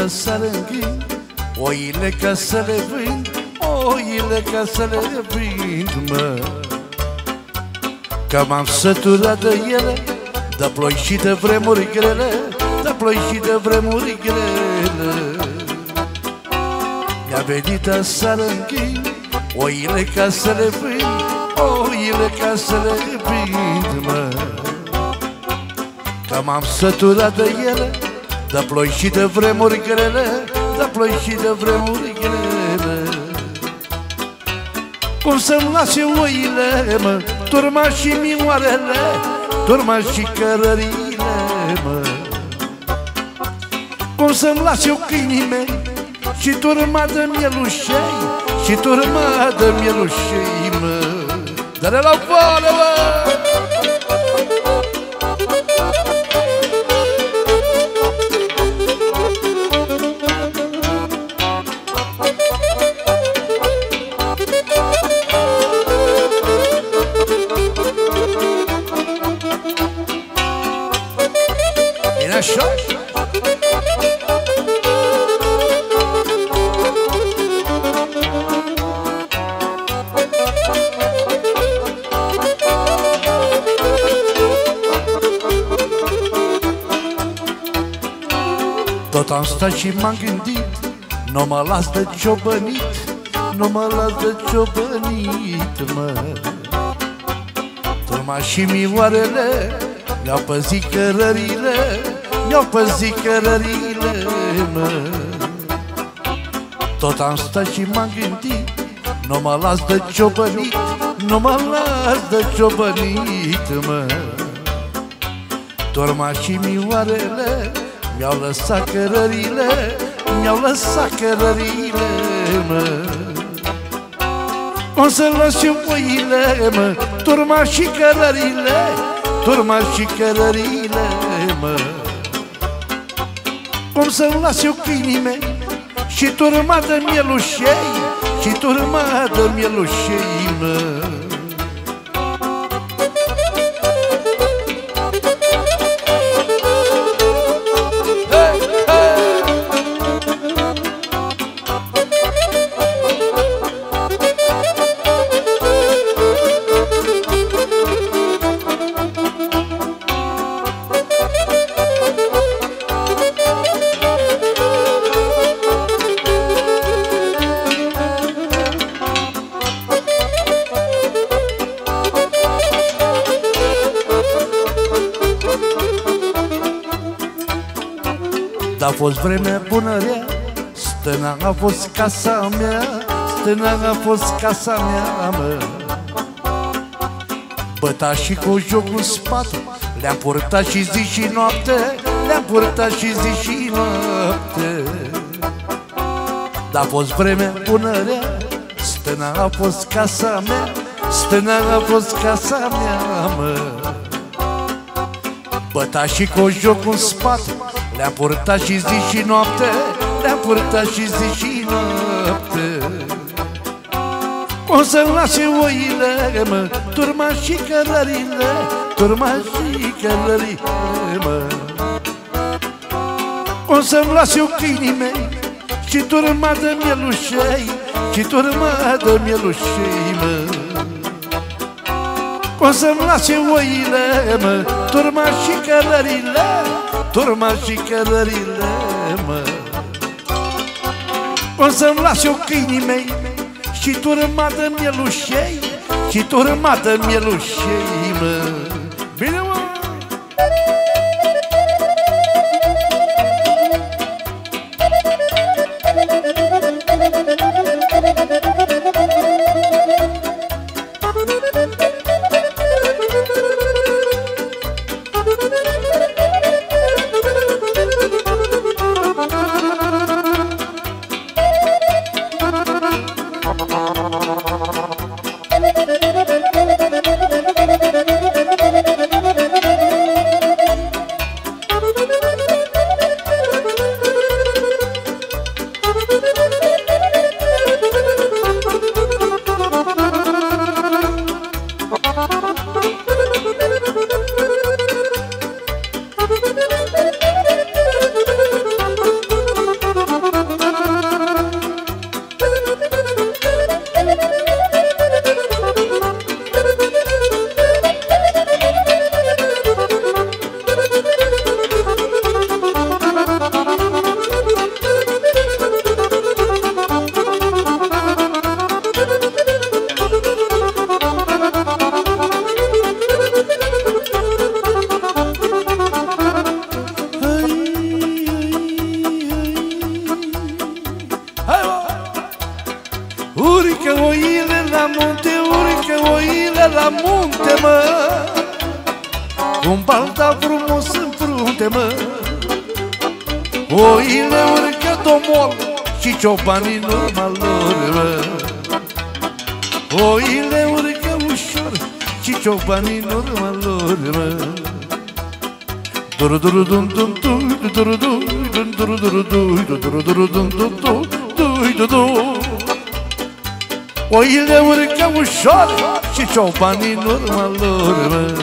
venit să înghind Oile ca să le vând Oile ca să le vând, mă. Că m-am săturat de ele De ploi și de vremuri grele De ploi și de vremuri grele. Mi-a venit să înghind Oile ca să le vând Oile ca să le vând, mă. Că m-am săturat de ele De ploi și de vremuri grele De ploi și de vremuri grele. Cum să-mi lase oile, mă Turma și mioarele Turma și cărările, mă. Cum să-mi las eu câinii mei Și turma de mielușei Și turma de mielușei, mă. Dar la voale, mă așa? Tot am stat și m-am gândit Nu mă las de ciobănit Nu mă las de ciobănit, mă Turma și mioarele Mi-au păzit cărările Mi-au păzit cărările, mă. Tot am stat și m-am gândit Nu mă las de ciobănit Nu mă las de ciobănit, mă. Turma și mioarele Mi-au lăsat cărările Mi-au lăsat cărările, mă. O să las eu oile, mă. Turma și cărările Turma și cărările, mă Cum să-mi las eu câinii mei Și turma de mielușei Și turma de mielușei, mă a fost vremea bună rea Stâna a fost casa mea Stâna a fost casa mea, mă. Băta și cu jocul în spate Le-am purtat și zi și noapte Le-am purtat și zi și noapte. Dar a fost vremea bună rea Stâna a fost casa mea Stâna a fost casa mea, mă. Băta și cu jocul în spate Le-am purtat și zi și noapte Le-am purtat și zi și noapte. O să-mi lase oile, mă Turma și călările Turma și călările, mă. O să-mi las eu câinii mei Și turma de mielușei Și turma de mielușei, mă. O să-mi lase oile, mă Turma și călările Turma și călările, mă. O să-mi las eu câinii mei Și turma de mielușei Și turma de mielușei, mă. Bine, ciobanii în urma lor, mă Oile urcă ușor și ciobanii în urma lor, mă Duru duru dum dum dum duru dum dum duru duru dum duru duru dum dum dum dum dum Oile urcă ușor și ciobanii în urma lor, mă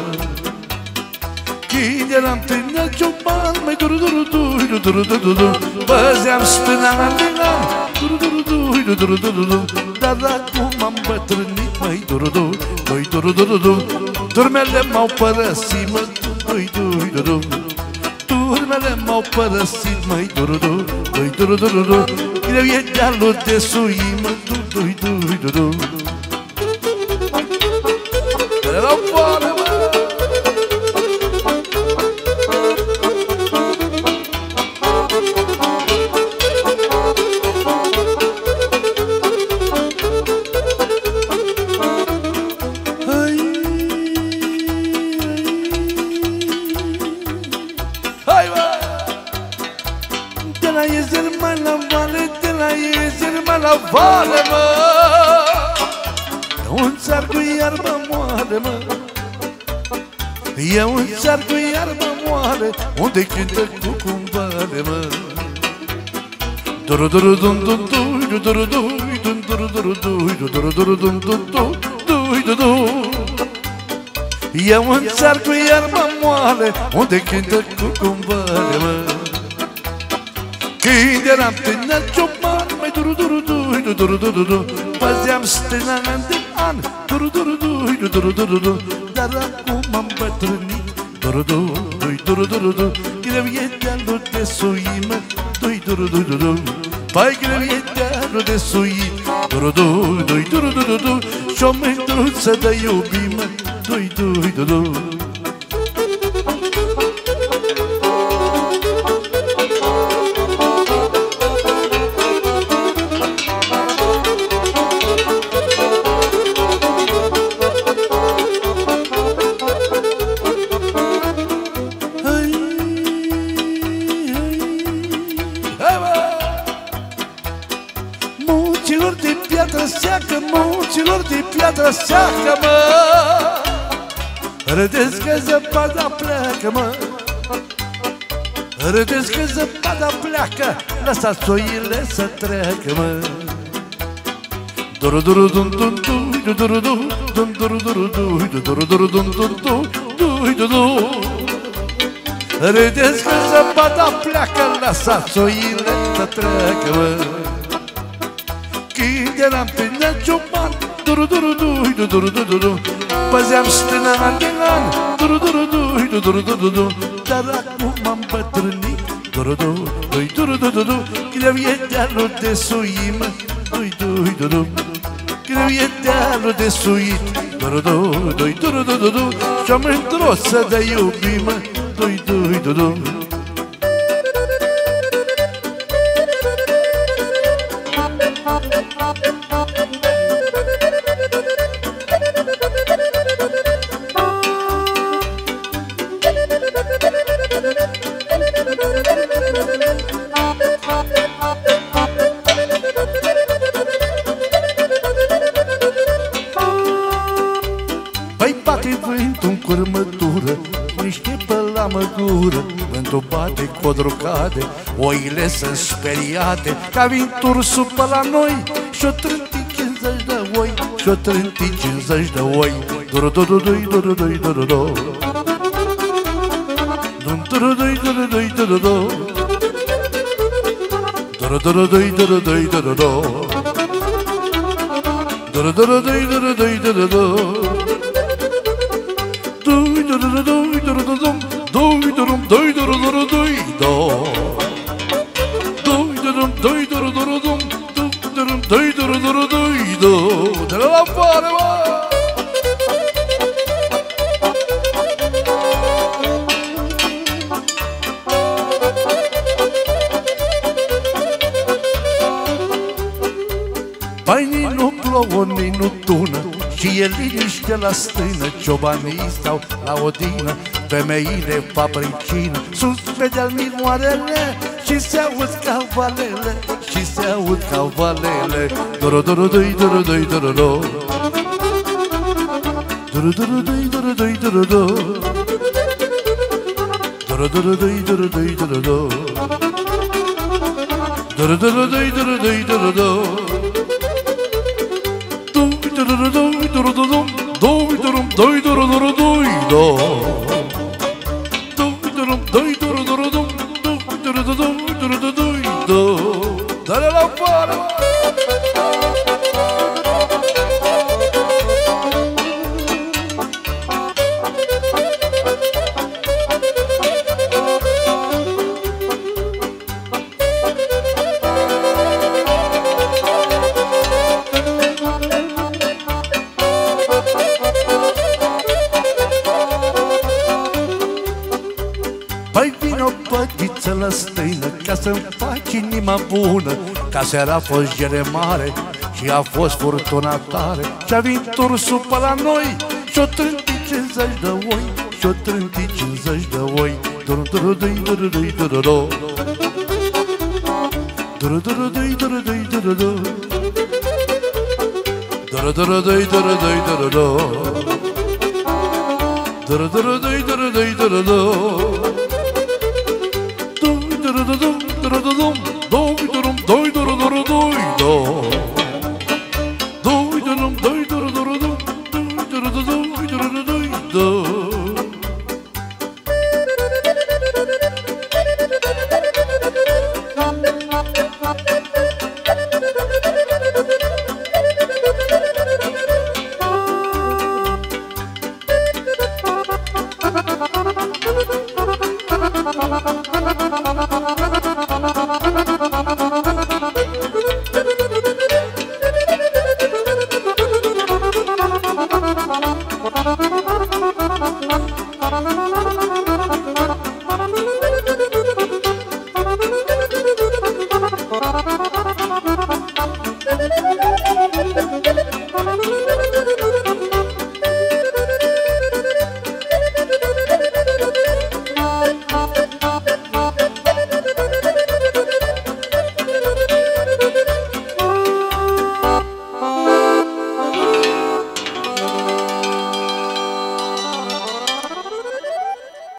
Când eram tânăr cioban, mai duru duru duru duru duru duru Păzeam spâna de an, duru duru duru duru duru duru Dar acum am bătrânit, mai duru duru duru duru duru duru Turmele m-au părăsit, mă, dui dui duru Turmele m-au părăsit, măi duru duru dui duru duru duru Greu e dealul de sui, mă, dui dui duru duru la vale, mă! E un țar cu iarbă moale, mă! E un țar cu iarbă moale, unde cântă cu cumbale, mă! Duru duru dum dum dum duru dum dum duru duru dum duru duru dum dum dum dum dum dum E un țar cu iarbă moale Unde cântă cu cumbăle, mă Când eram tânăr cioban Mai duru duru duru duru duru duru Păzeam stâna an de an Duru duru duru duru duru duru Dar acum am bătrânit. Duru duru duru duru duru Greu e dealul de sui, mă Dui duru duru duru Pai greu e dealul de sui Duru duru duru duru duru Și-o mândruță de iubi, mă Dui dui duru munților de piatră seacă, mă. Râdeți că zăpada pleacă, mă. Râdeți că zăpada pleacă Lăsați oile să treacă, mă. Duru duru dum dum dum duru dum dum duru duru dum duru duru dum dum dum dum dum Râdeți că zăpada pleacă Lăsați oile să treacă, mă. Când eram tânăr cioban Duru duru duru duru duru duru Păzeam stâna an de an Duru duru duru duru duru duru Dar acum am bătrânit. Duru duru duru duru duru Greu e dealul de suim Dui dui duru Greu e dealul de suit. Duru duru duru duru duru Și-am într-o de iubim Dui dui duru Păi bate vântul în curmătură Niște pe la măgură Vântul bate codrucade Oile sunt speriate Ca vin tursul pe la noi Și-o trânti 50 de oi Și-o trânti 50 de oi. Duru duru dui duru dui duru duru Dum duru dui duru dui duru duru Duru duru dui duru dui duru duru Duru duru dui duru dui duru duru Dui duru dui duru dum Dui duru dui duru duru dui do. Dui duru dui duru duru dum Dui duru dui duru duru dui do Pai ni nu plouă, ni nu tună Și e liniște la stână Ciobanii stau la odină Femeile papricină Sus pe de-al mimoarele Și se aud cavalele Și se aud cavalele. Doro doro doi doro doi doro doro Doro doro doi doro doi doro doro Doro doro doi doro doi doro doro Doro doro doi doro doi doro doro Doi doro doro doro Doi doro doi doro doro doi do Doi la stăină Ca să-mi faci inima bună. Ca seara a fost gere mare Și a fost furtuna tare. Și-a venit ursul pe la noi Și-o trânti 50 de oi Și-o trânti 50 de oi. Duru duru dui duru dui duru do. Duru duru dui duru dui duru do. Duru duru dui duru dui duru do. Duru duru dui duru dui duru do do do do